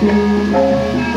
Música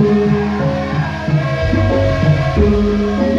Thank you.